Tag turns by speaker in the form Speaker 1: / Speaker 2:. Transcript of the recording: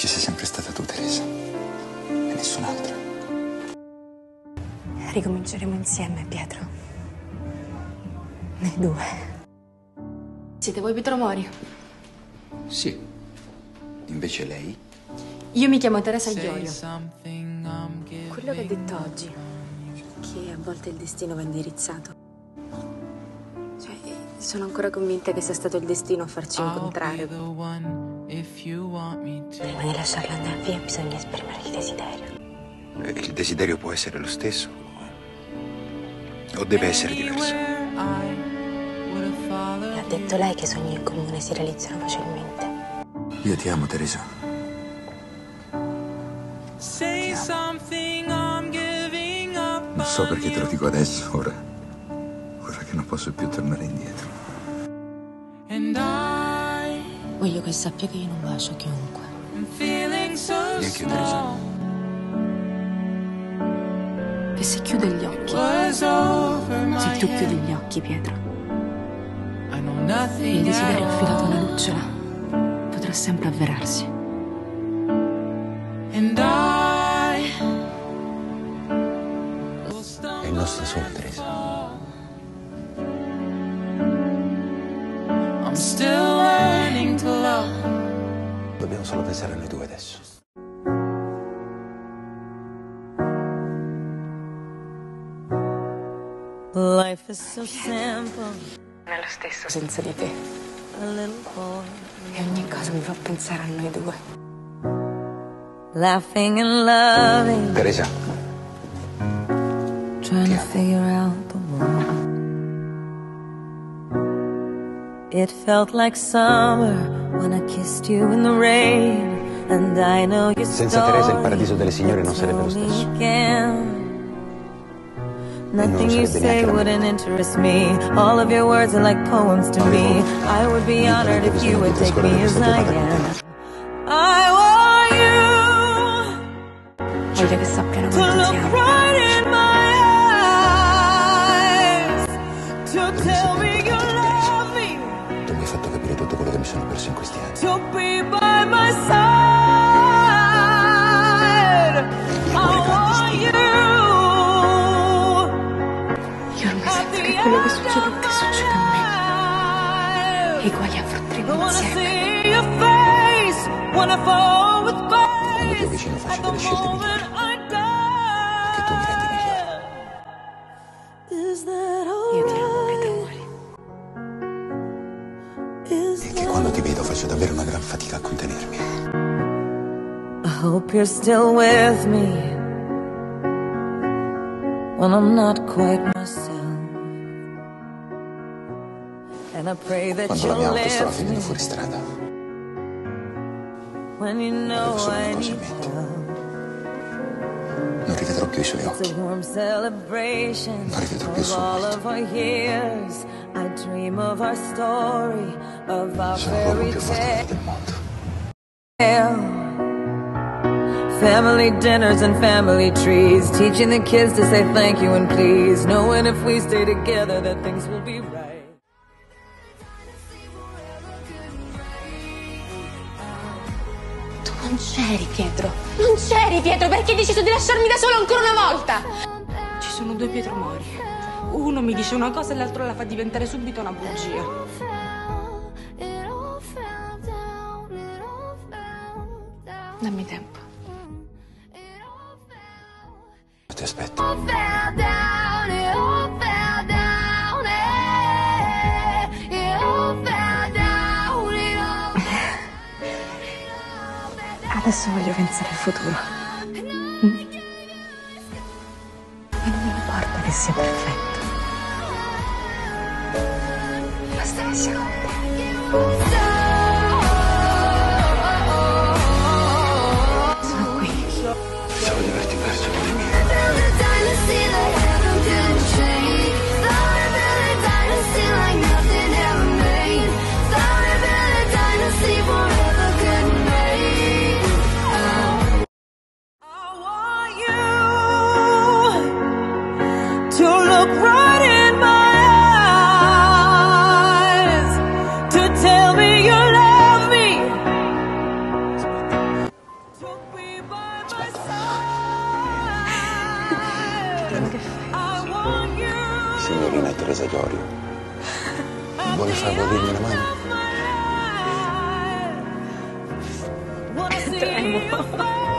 Speaker 1: Ci sei sempre stata tu, Teresa. E nessun'altra.
Speaker 2: Ricominceremo insieme, Pietro. Noi due. Siete voi Pietro Mori?
Speaker 1: Sì. Invece lei?
Speaker 2: Io mi chiamo Teresa Iorio. Quello che ha detto oggi, che a volte il destino va indirizzato. Cioè, sono ancora convinta che sia stato il destino a farci incontrare. Prima di lasciarla andare via bisogna esprimere il desiderio.
Speaker 1: Eh, Il desiderio può essere lo stesso. O deve essere diverso.
Speaker 2: L'ha detto lei che i sogni in comune si realizzano facilmente.
Speaker 1: Io ti amo, Teresa. Non so perché te lo dico adesso, ora. Ora che non posso più tornare indietro.
Speaker 2: Voglio che sappia che io non bacio chiunque.
Speaker 1: Neanche Teresa.
Speaker 2: Che se chiude gli occhi, se tu chiudi gli occhi, Pietro, il desiderio affidato a una lucciola potrà sempre avverarsi.
Speaker 1: È il nostro sole, Teresa. Dobbiamo solo pensare a noi due adesso.
Speaker 3: Life is so simple.
Speaker 2: Non è lo stesso senza di te.
Speaker 3: A little boy
Speaker 2: E ogni cosa mi fa pensare a noi due.
Speaker 3: laughing and loving,
Speaker 1: Teresa,
Speaker 3: trying to figure out It felt like summer when I kissed you in the rain, and I know you
Speaker 1: Senza Teresa il paradiso delle signore non sarebbe lo stesso.
Speaker 3: Nothing you say wouldn't interest me. All of your words are like poems to me. I would be honored if you would take me as I am. I want you.
Speaker 2: Voglio che sappiano
Speaker 3: to
Speaker 2: quanto ti
Speaker 3: look
Speaker 2: amo.
Speaker 3: right in my eyes, to tell me you love
Speaker 1: mi sono perso in questi anni.
Speaker 3: to be by my side. I want you
Speaker 2: Io ormai
Speaker 3: at
Speaker 2: sento che quello che succede
Speaker 3: of
Speaker 2: che succede a me. E i guai affronteremo insieme.
Speaker 1: Quando
Speaker 3: grace.
Speaker 1: tuo vicino faccia
Speaker 3: At the
Speaker 1: delle scelte migliori. Vedo faccio davvero una gran fatica a contenermi.
Speaker 3: I hope you're still with me when I'm not quite myself. And I pray that
Speaker 1: Quando la mia auto stava finendo fuori strada.
Speaker 3: when you know I need.
Speaker 1: Non rivedrò più i suoi occhi. Non rivedrò più il suo volto.
Speaker 3: Of our years. I dream of our story, of our fairy tale. Family dinners and family trees, teaching the kids to say thank you and please, knowing if we stay together that things will be right.
Speaker 2: Tu non c'eri, Pietro. Non c'eri, Pietro, perché hai deciso di lasciarmi da sola ancora una volta. Ci sono due Pietro Mori. Uno mi dice una cosa e l'altro la fa diventare subito una bugia. Dammi tempo.
Speaker 1: Ti aspetto.
Speaker 2: Adesso voglio pensare al futuro. Mm? E non mi importa che sia perfetto.
Speaker 1: i'm Iorio. Vuole far volirmi una mano?
Speaker 3: Wanna